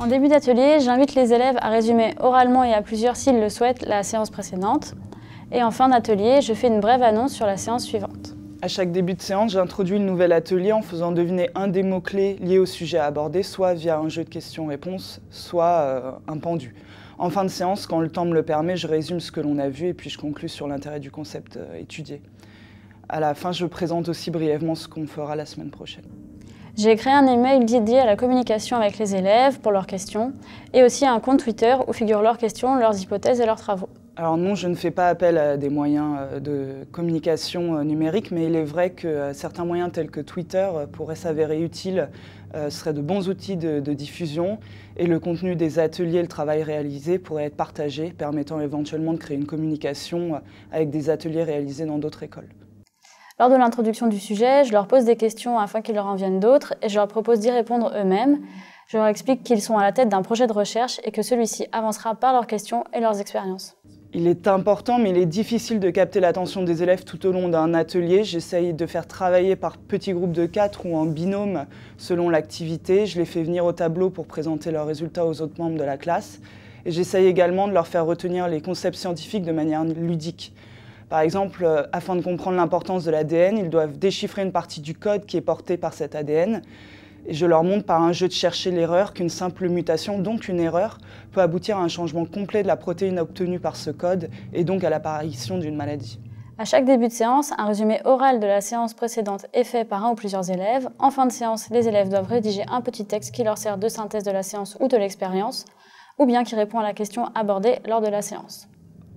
En début d'atelier, j'invite les élèves à résumer oralement et à plusieurs s'ils le souhaitent la séance précédente. Et en fin d'atelier, je fais une brève annonce sur la séance suivante. À chaque début de séance, j'introduis le nouvel atelier en faisant deviner un des mots-clés liés au sujet à soit via un jeu de questions-réponses, soit euh, un pendu. En fin de séance, quand le temps me le permet, je résume ce que l'on a vu et puis je conclue sur l'intérêt du concept euh, étudié. À la fin, je présente aussi brièvement ce qu'on fera la semaine prochaine. J'ai créé un email dédié à la communication avec les élèves pour leurs questions et aussi un compte Twitter où figurent leurs questions, leurs hypothèses et leurs travaux. Alors non, je ne fais pas appel à des moyens euh, de communication euh, numérique, mais il est vrai que euh, certains moyens tels que Twitter pourraient s'avérer utiles, seraient de bons outils de, de, diffusion, et le contenu des ateliers, le travail réalisé pourrait être partagé, permettant éventuellement de créer une communication avec des ateliers réalisés dans d'autres écoles. Lors de l'introduction du sujet, je leur pose des questions afin qu'ils leur en viennent d'autres et je leur propose d'y répondre eux-mêmes. Je leur explique qu'ils sont à la tête d'un projet de recherche et que celui-ci avancera par leurs questions et leurs expériences. Il est important, mais il est difficile de capter l'attention des élèves tout au long d'un atelier. J'essaye de faire travailler par petits groupes de quatre ou en binôme selon l'activité. Je les fais venir au tableau pour présenter leurs résultats aux autres membres de la classe. J'essaye également de leur faire retenir les concepts scientifiques de manière ludique. Par exemple, euh, afin de comprendre l'importance de l'ADN, ils doivent déchiffrer une partie du code qui est porté par cet ADN. Et je leur montre par un jeu de chercher l'erreur qu'une simple mutation, donc une erreur, peut aboutir à un changement complet de la protéine obtenue par ce code et donc à l'apparition d'une maladie. À chaque début de séance, un résumé oral de la séance précédente est fait par un ou plusieurs élèves. En fin de séance, les élèves doivent rédiger un petit texte qui leur sert de synthèse de la séance ou de l'expérience, ou bien qui répond à la question abordée lors de la séance.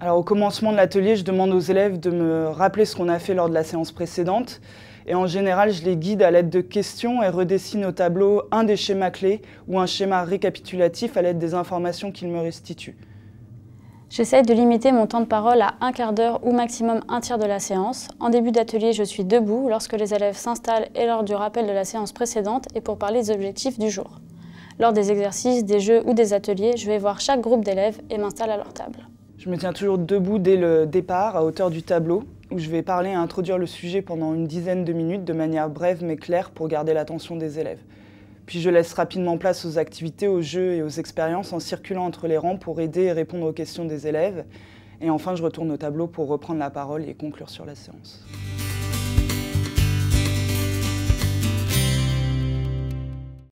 Alors au commencement de l'atelier, je demande aux élèves de me rappeler ce qu'on a fait lors de la séance précédente. Et en général, je les guide à l'aide de questions et redessine au tableau un des schémas clés ou un schéma récapitulatif à l'aide des informations qu'ils me restituent. J'essaie de limiter mon temps de parole à un quart d'heure ou maximum un tiers de la séance. En début d'atelier, je suis debout lorsque les élèves s'installent et lors du rappel de la séance précédente et pour parler des objectifs du jour. Lors des exercices, des jeux ou des ateliers, je vais voir chaque groupe d'élèves et m'installe à leur table. Je me tiens toujours debout dès le départ, à hauteur du tableau, où je vais parler et introduire le sujet pendant une dizaine de minutes de manière brève mais claire pour garder l'attention des élèves. Puis je laisse rapidement place aux activités, aux jeux et aux expériences en circulant entre les rangs pour aider et répondre aux questions des élèves. Et enfin, je retourne au tableau pour reprendre la parole et conclure sur la séance.